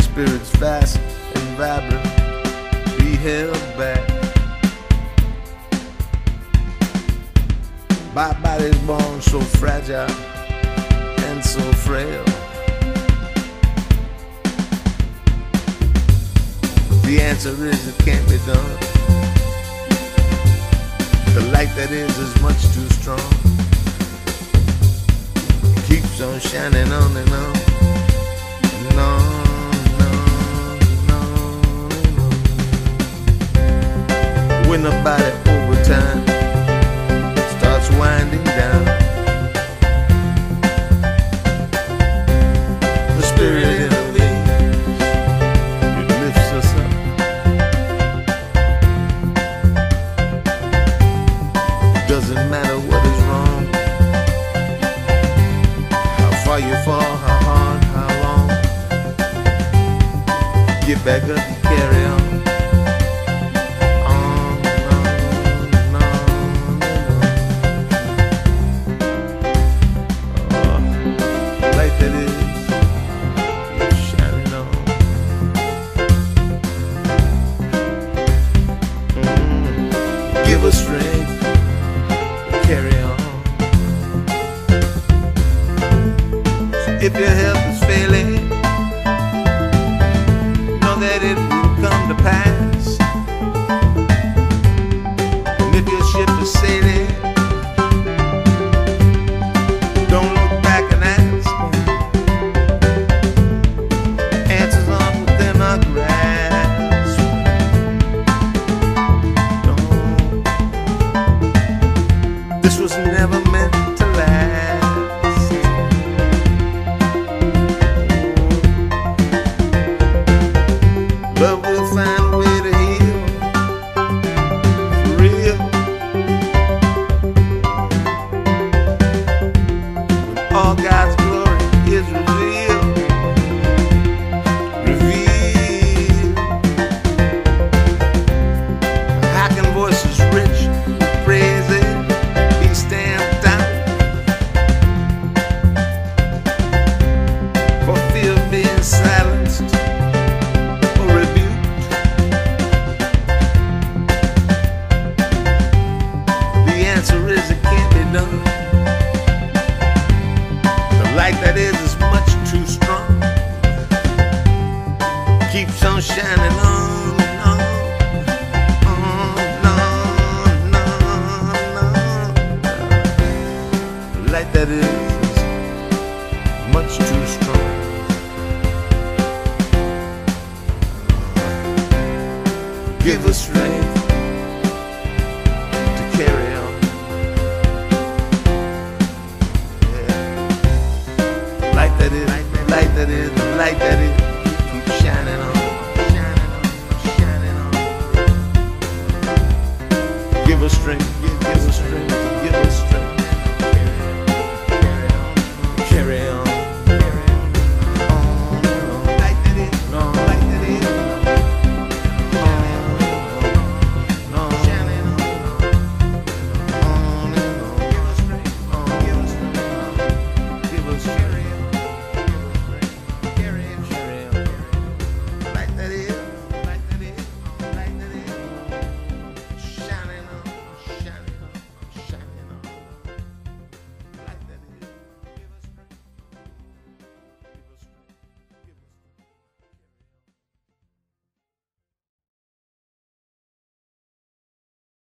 Spirits fast and vibrant, be held back. My body's born so fragile and so frail. The answer is it can't be done. The light that is is much too strong. It keeps on shining on and on. And on Up and carry on. And on and on. Oh, that is shining on. Give us strength to carry on. If your health is failing, And if your ship don't look back and ask. Answers aren't within grasp. No. This was never meant to last. Love will find drogas that is much too strong. Give us strength to carry on. Yeah. Light that is, light that is, light that is.